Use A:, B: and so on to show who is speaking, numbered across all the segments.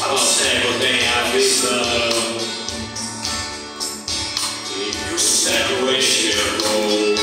A: Ao cego tem a visão. E que o cego enxergou.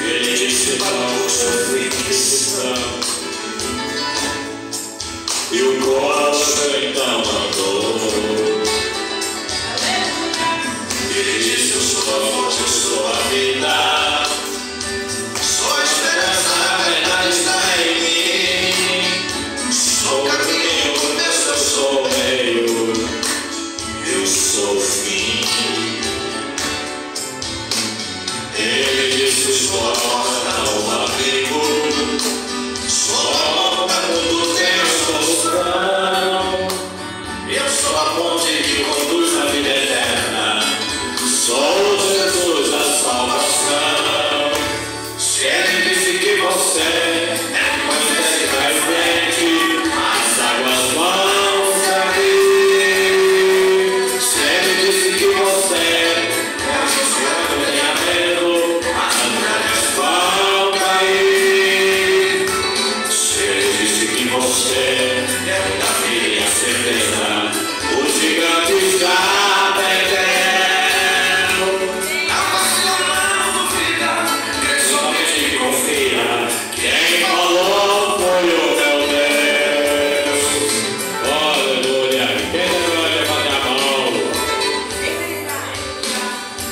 A: Ele disse para os sofridos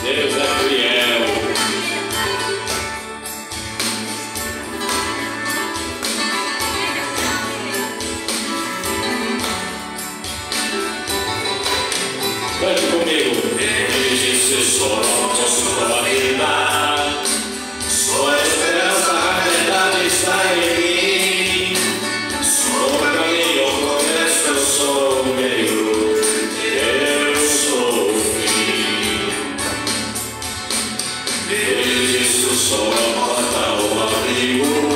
A: Deus. É Cante comigo. Ele disse só, só sua vida. Ele porta o abrigo.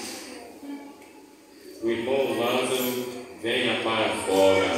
A: for